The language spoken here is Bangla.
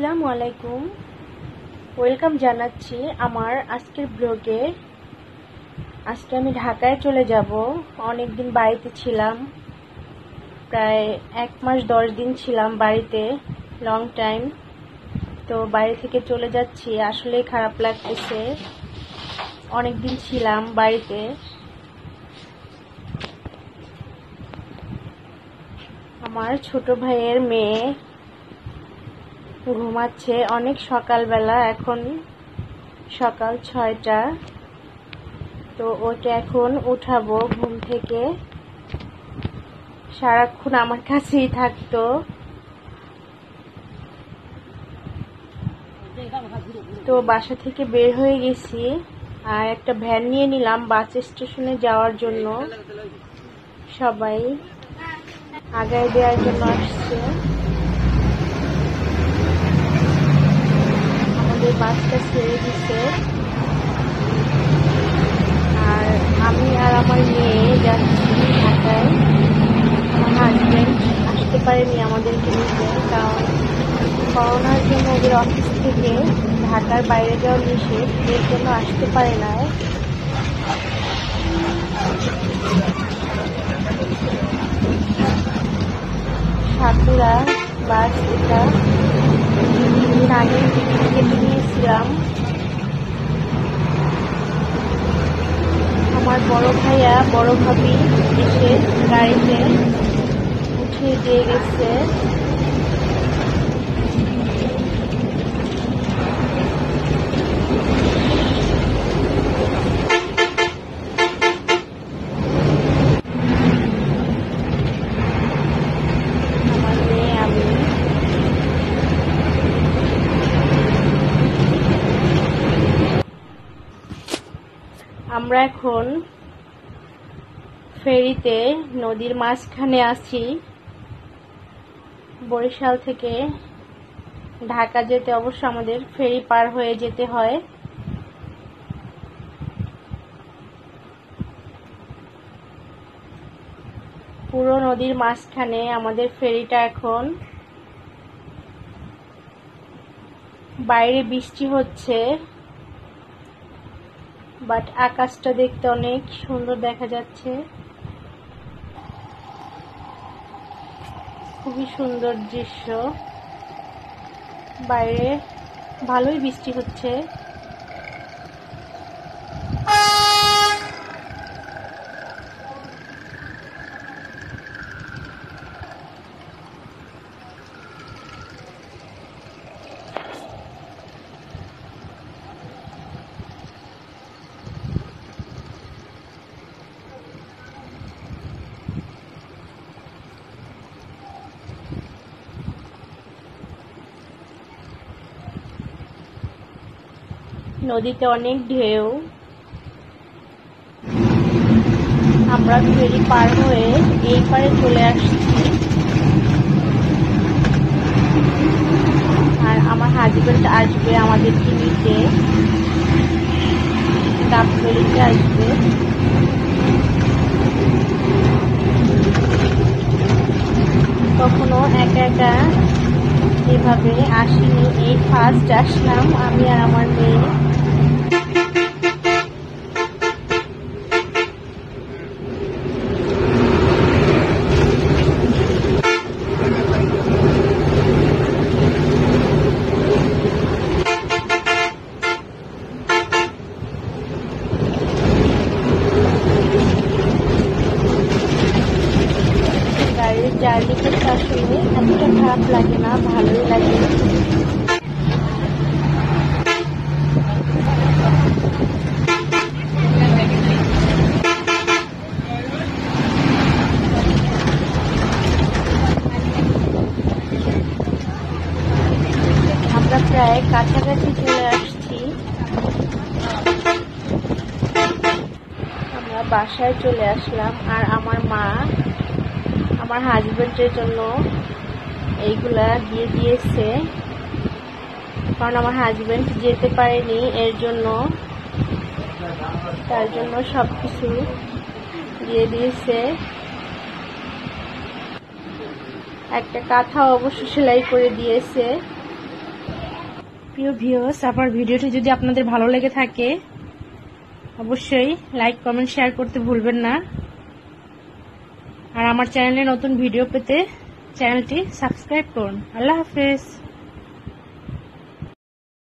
আসসালামু আলাইকুম। ওয়েলকাম জানাচ্ছি আমার আজকের ব্লগে। আজকে আমি ঢাকায় চলে যাব। অনেক দিন বাড়িতে ছিলাম। প্রায় এক মাস দশ দিন ছিলাম বাড়িতে লং টাইম তো বাড়ি থেকে চলে যাচ্ছি। আসলে খারাপ লাগতেছে। অনেক দিন ছিলাম বাড়িতে। আমার ছোট ভাইয়ের মেয়ে ঘুমাচ্ছে। অনেক সকালবেলা, এখন সকাল ছয়টা। তো ওকে এখন উঠাবো ঘুম থেকে। সারাক্ষণ আমার কাছেই থাকতো। তো বাসা থেকে বের হয়ে গেছি আর একটা ভ্যান নিয়ে নিলাম বাস স্টেশনে যাওয়ার জন্য। সবাই আগায় দেওয়ার জন্য আসছে আমাদের বাসটা ছেড়ে দিছে। আর আমি আর আমার মেয়ে যাচ্ছি ঢাকায়। আমার হাজব্যান্ড আসতে পারেনি আমাদেরকে নিতে, কারণ করোনার জন্য ওদের অফিস থেকে ঢাকার বাইরে যাওয়া নিষেধ। এর জন্য আসতে পারে না। সাকুরা বাস এটা। দিন আগে কেটে নিয়েছিলাম। আমার বড় ভাইয়া বড় ভাবি এসে গাড়িতে উঠিয়ে দিয়ে গেছে আমার মেয়ে আমি আমরা এখন ফেরিতে, নদীর মাঝখানে আছি। বরিশাল থেকে ঢাকা যেতে অবশ্য আমাদের ফেরি পার হয়ে যেতে হয়। পুরো নদীর মাঝখানে আমাদের ফেরিটা এখন। বাইরে বৃষ্টি হচ্ছে। বাট আকাশটা দেখতে অনেক সুন্দর দেখা যাচ্ছে। খুবই সুন্দর দৃশ্য। বাইরে ভালোই বৃষ্টি হচ্ছে। নদীতে অনেক ঢেউ। আমরা ফেরি পার হয়ে এই পারে চলে আসছি। আর আমার হাজবেন্ড আসবে আমাদেরকে নিতে। ডাবতলিতে আসবে। কখনো একা একা এভাবে আসিনি। এই ফার্স্ট আসলাম আমি আর আমার মেয়ে। গাড়ির জার্নি করতে আসলে এতটা খারাপ লাগে না, ভালোই লাগে। আমরা প্রায় কাছাকাছি চলে আসছি। আমরা বাসায় চলে আসলাম, আর আমার মা আমার হাজবেন্ডের জন্য এইগুলা দিয়ে দিয়েছে। কারণ আমার হাজবেন্ড যেতে পারেনি, এর জন্য তার জন্য সব কিছু দিয়ে দিয়েছে। একটা কাঁথা অবশ্য সেলাই করে দিয়েছে। প্রিয় ভিউস আমার ভিডিওটি যদি আপনাদের ভালো লেগে থাকে, অবশ্যই লাইক কমেন্ট শেয়ার করতে ভুলবেন না। আর আমার চ্যানেলে নতুন ভিডিও পেতে চ্যানেলটি সাবস্ক্রাইব করুন। আল্লাহ হাফেজ।